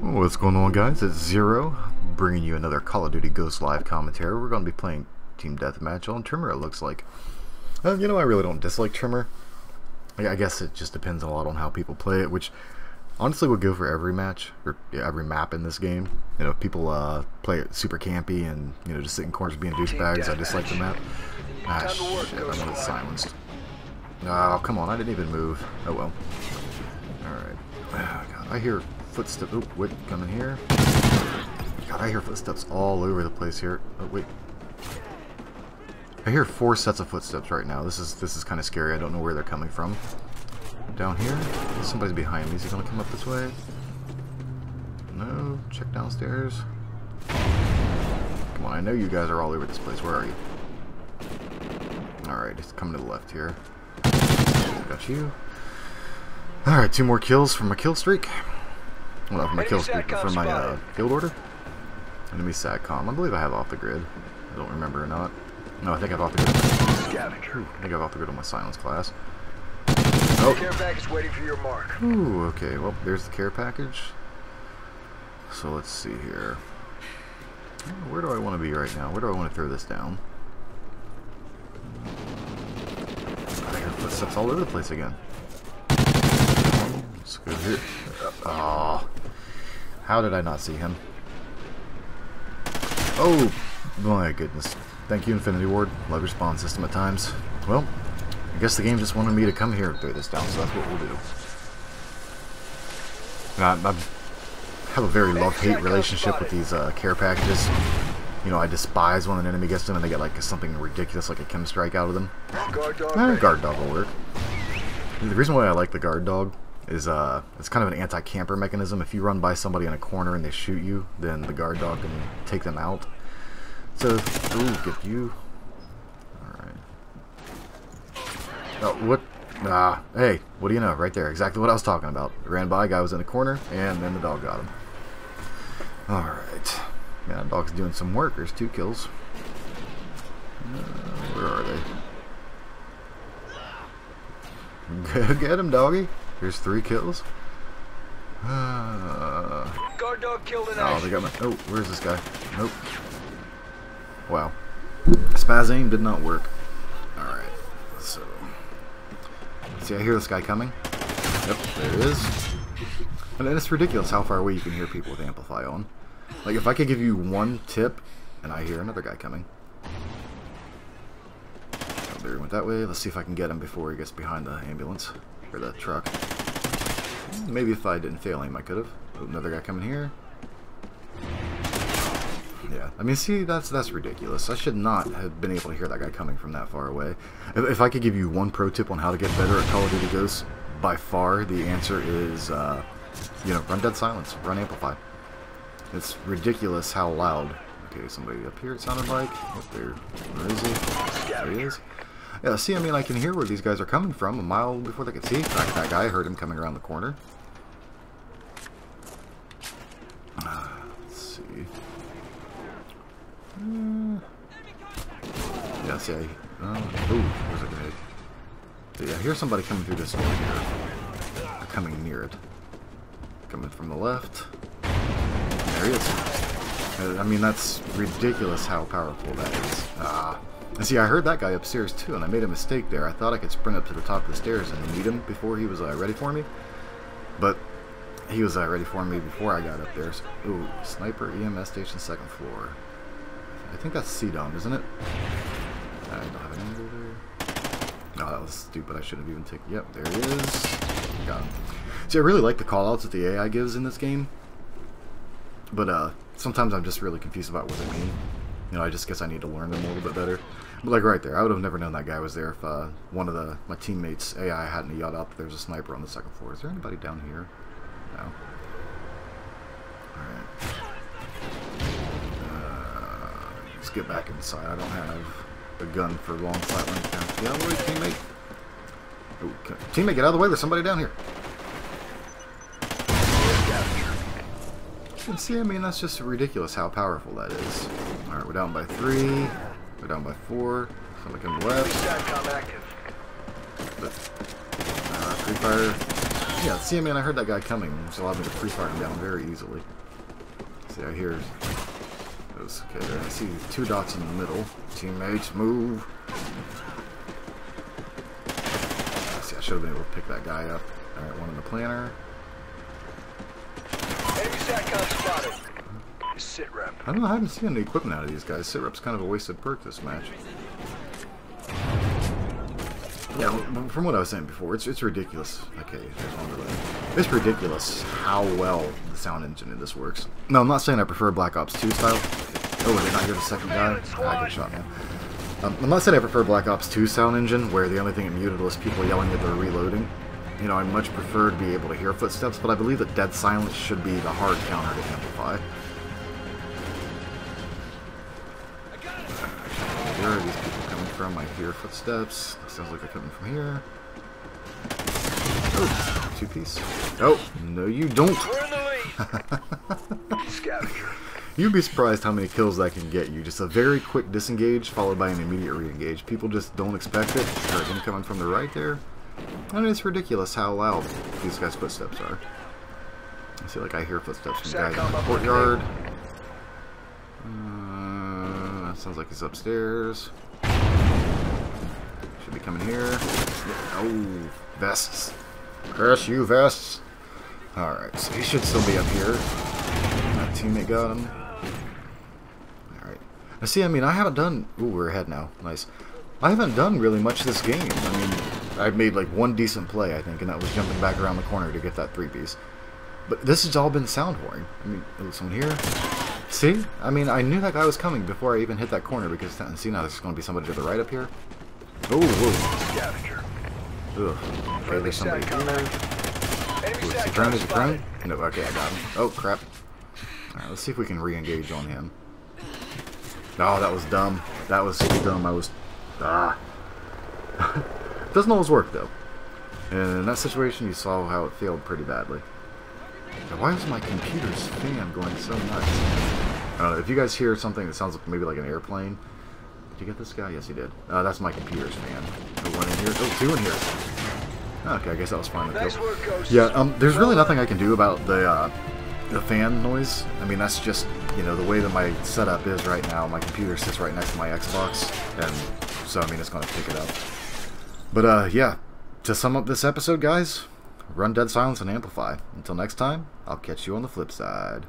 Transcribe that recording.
What's going on guys, it's Zero, bringing you another Call of Duty Ghost Live commentary. We're going to be playing Team Deathmatch on Tremor, it looks like. Uh, you know, I really don't dislike Tremor. I guess it just depends a lot on how people play it, which honestly would go for every match, or every map in this game. You know, if people uh, play it super campy and, you know, just sit in corners being douchebags, I dislike the map. Ah, shit, I'm gonna get silenced. Oh, come on, I didn't even move. Oh well. I hear footsteps. Oh, wait, coming here. God, I hear footsteps all over the place here. Oh, wait. I hear four sets of footsteps right now. This is this is kind of scary. I don't know where they're coming from. Down here? Somebody's behind me. Is he going to come up this way? No. Check downstairs. Come on, I know you guys are all over this place. Where are you? Alright, he's coming to the left here. Got you. Alright, two more kills from my kill streak. Well, from my kill streak, from my uh, guild order. Enemy SATCOM. I believe I have off the grid. I don't remember or not. No, I think I have off the grid. Ooh, I think I have off the grid on my silence class. Oh. Care package waiting for your mark. Ooh, okay. Well, there's the care package. So let's see here. Where do I want to be right now? Where do I want to throw this down? I hear footsteps all over the place again. Oh. How did I not see him? Oh, my goodness. Thank you, Infinity Ward. Love your spawn system at times. Well, I guess the game just wanted me to come here and throw this down, so that's what we'll do. I, I have a very love-hate relationship with these uh, care packages. You know, I despise when an enemy gets them and they get like something ridiculous like a chem strike out of them. Guard dog, eh, guard dog will work. The reason why I like the guard dog is uh, it's kind of an anti-camper mechanism. If you run by somebody in a corner and they shoot you, then the guard dog can take them out. So, ooh, get you. Alright. Oh, what? Ah, hey, what do you know? Right there, exactly what I was talking about. Ran by, guy was in the corner, and then the dog got him. Alright. Yeah, dog's doing some work. There's two kills. Uh, where are they? Go get him, doggy. Here's three kills. Uh, Guard dog killed in oh, they got my. Oh, where's this guy? Nope. Wow. Spaz aim did not work. Alright. So. See, I hear this guy coming. Yep, there it is. And it's ridiculous how far away you can hear people with Amplify on. Like, if I could give you one tip, and I hear another guy coming. Oh, there he went that way. Let's see if I can get him before he gets behind the ambulance. Or the truck. Maybe if I didn't fail him, I could have. Oh, another guy coming here. Yeah, I mean, see, that's that's ridiculous. I should not have been able to hear that guy coming from that far away. If, if I could give you one pro tip on how to get better at Call of Duty Ghosts, by far the answer is, uh, you know, run dead silence, run amplify. It's ridiculous how loud. Okay, somebody up here it sounded like. Up there, where is he? There he is. Yeah, see, I mean, I can hear where these guys are coming from a mile before they can see. That, that guy, heard him coming around the corner. Uh, let's see. Uh, yeah, see, I... Uh, ooh, there's a grenade. So, yeah, here's somebody coming through this door here. Coming near it. Coming from the left. There he is. Uh, I mean, that's ridiculous how powerful that is. Ah. And see, I heard that guy upstairs too, and I made a mistake there. I thought I could sprint up to the top of the stairs and meet him before he was uh, ready for me. But he was uh, ready for me before I got up there. So, ooh, sniper EMS station second floor. I think that's CDOM, isn't it? I don't have an angle there. No, that was stupid. I shouldn't have even taken... Yep, there he is. Got him. See, I really like the callouts that the AI gives in this game. But uh, sometimes I'm just really confused about what they mean. You know, I just guess I need to learn them a little bit better. But like right there, I would have never known that guy was there if uh, one of the my teammates AI hadn't yelled out that there's a sniper on the second floor. Is there anybody down here? No. Alright. Uh, let's get back inside. I don't have a gun for long flat range. Get out of the way, teammate. Ooh, teammate, get out of the way. There's somebody down here. You can see, I mean, that's just ridiculous how powerful that is. Alright, we're down by three. We're down by four. Somebody come left. Uh, free fire. Yeah, see, I mean, I heard that guy coming, which allowed me to pre-fire him down very easily. See, I hear those. Okay, there. I see two dots in the middle. Teammates, move. See, I should have been able to pick that guy up. All right, one in the planner. Enemy SATCOM spotted. Sit rep. I don't know. I haven't seen any equipment out of these guys. Sit rep's kind of a wasted perk this match. Yeah, from what I was saying before, it's it's ridiculous. Okay, there's one delay. It's ridiculous how well the sound engine in this works. No, I'm not saying I prefer Black Ops 2 style. Oh, did I not hear the second guy? I good shot, man. Um, I'm not saying I prefer Black Ops 2 sound engine, where the only thing it muted was people yelling that they're reloading. You know, I much prefer to be able to hear footsteps, but I believe that dead silence should be the hard counter to amplify. From? I hear footsteps. Sounds like they're coming from here. Oh, two piece. Oh, no you don't. We're in the lead. You'd be surprised how many kills that can get you. Just a very quick disengage followed by an immediate re-engage. People just don't expect it. Him coming from the right there. I mean, it's ridiculous how loud these guys' footsteps are. I feel like I hear footsteps from guys in the courtyard. Uh, sounds like he's upstairs. Coming here. Oh, vests. Curse you, vests. Alright, so he should still be up here. My teammate got him. Alright. I see, I mean, I haven't done... Ooh, we're ahead now. Nice. I haven't done really much this game. I mean, I've made like one decent play, I think, and that was jumping back around the corner to get that three-piece. But this has all been sound whoring. I mean, oh, someone here. See? I mean, I knew that guy was coming before I even hit that corner because see now there's going to be somebody to the right up here. Oh, whoa. Scavenger. Ugh. Okay, there's somebody here. Is he grounded? Is he grounded? No, okay, I got him. Oh, crap. Alright, let's see if we can re-engage on him. Oh, that was dumb. That was so dumb. I was... Ah. Doesn't always work, though. And in that situation, you saw how it failed pretty badly. Now, why is my computer's fan going so nuts? I don't know. If you guys hear something that sounds like maybe like an airplane... Did you get this guy? Yes, he did. Uh, that's my computer's fan. Oh, one in here. Oh, two in here. Okay, I guess that was fine. Nice work, Yeah, um, there's really nothing I can do about the uh, the fan noise. I mean, that's just you know the way that my setup is right now. My computer sits right next to my Xbox, and so I mean it's going to pick it up. But uh, yeah, to sum up this episode, guys, run Dead Silence and Amplify. Until next time, I'll catch you on the flip side.